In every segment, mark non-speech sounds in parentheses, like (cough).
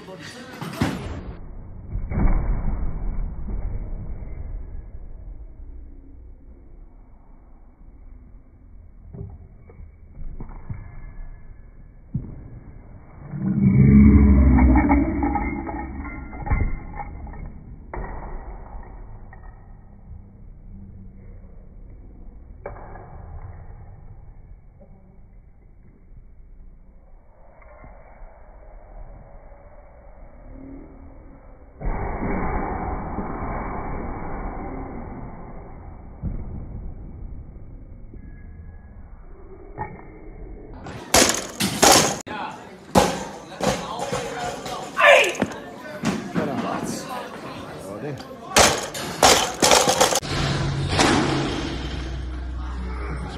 Belo Horizonte.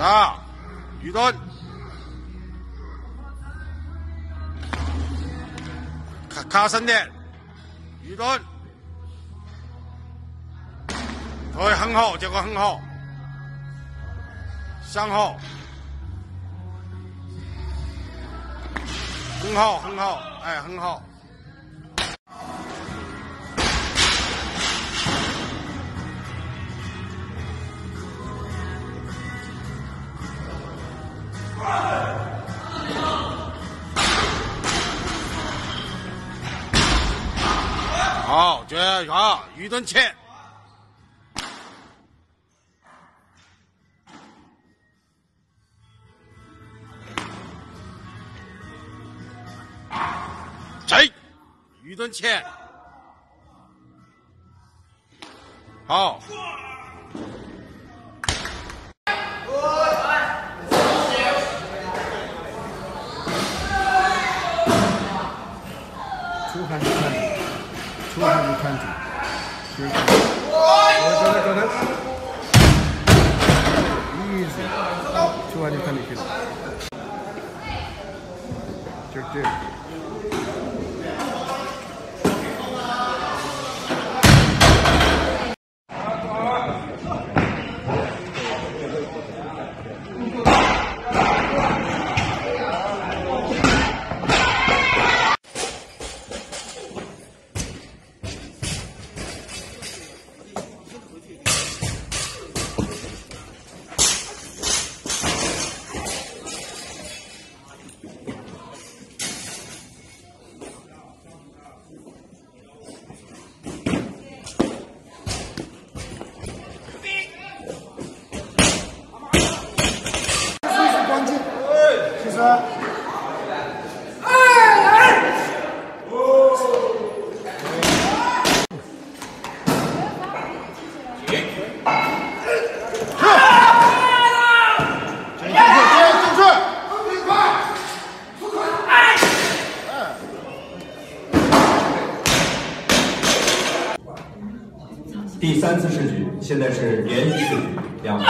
好鱼端卡卡点一很好这个很好三好很好很好，哎，很好。好，这好鱼灯切。顿歉。好。出汗就看主，出汗就看主，出汗。我转来转来，easy，出汗就看你去了。就这。第三次试举，现在是连续试举，两局。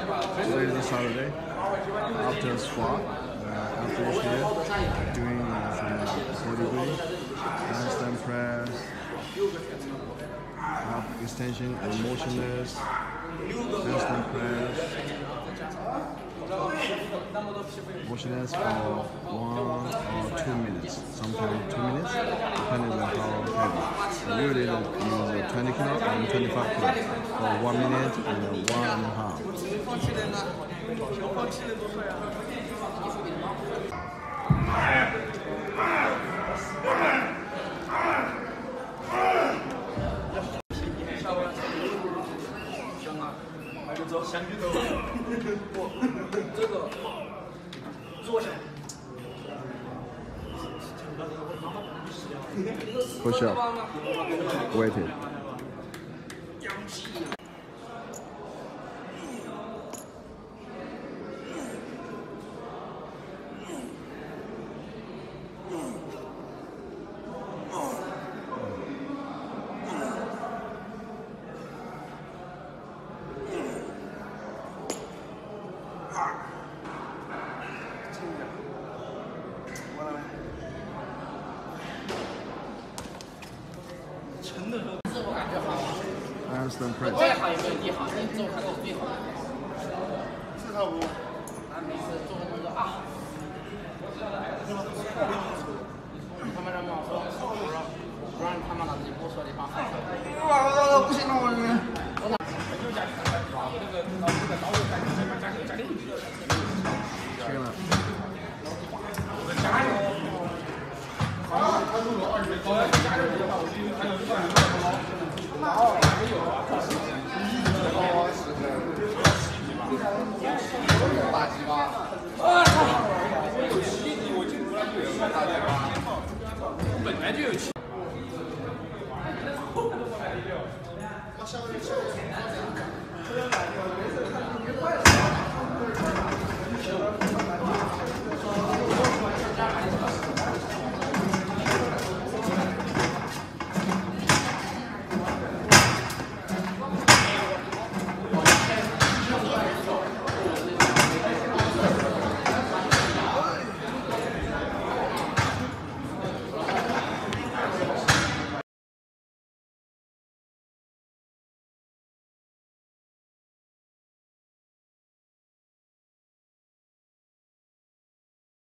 Today is a Saturday. After a squat, uh, after here, doing uh, some uh, bodybuilding, handstand press, ab extension and motionless, handstand press, motionless for one or two minutes, sometimes two minutes, depending on how heavy. Usually use 20 kilo and 25 kilo for one minute and one and a half. (laughs) Push up. Waiting. 外行也没有内行，你做他给我内行。这套舞，俺每次做个动作啊。他妈的，妈说，不让，不让他们他自己不说了一。我操，不让，我操你！加，这个这个刀又加点菜，加个加。加油！啊，他入手二十斤高压油，加油！好，没有啊。打击吗啊我有七级我进不来就有吗级本来就有七嗯好的